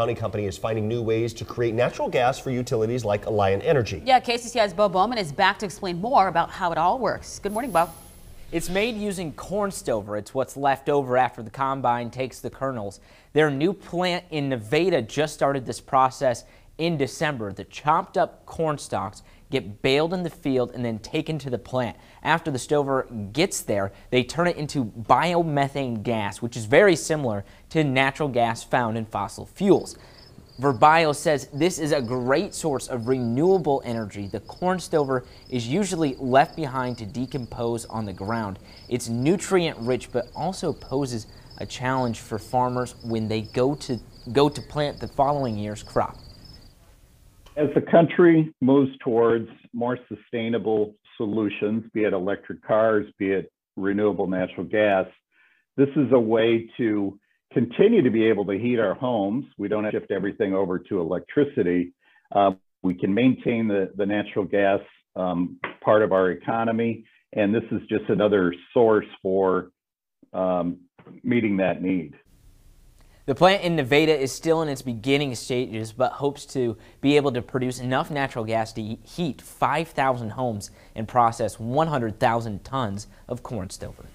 County Company is finding new ways to create natural gas for utilities like Alliant Energy. Yeah, KCCI's Bo Bowman is back to explain more about how it all works. Good morning, Bo. It's made using corn stover. It's what's left over after the combine takes the kernels. Their new plant in Nevada just started this process in December. The chopped up corn stalks get baled in the field and then taken to the plant. After the stover gets there, they turn it into biomethane gas, which is very similar to natural gas found in fossil fuels. Verbio says this is a great source of renewable energy. The corn stover is usually left behind to decompose on the ground. It's nutrient rich, but also poses a challenge for farmers when they go to go to plant the following year's crop. As the country moves towards more sustainable solutions, be it electric cars, be it renewable natural gas, this is a way to continue to be able to heat our homes. We don't have to shift everything over to electricity. Uh, we can maintain the, the natural gas um, part of our economy. And this is just another source for um, meeting that need. The plant in Nevada is still in its beginning stages, but hopes to be able to produce enough natural gas to heat 5,000 homes and process 100,000 tons of corn stover.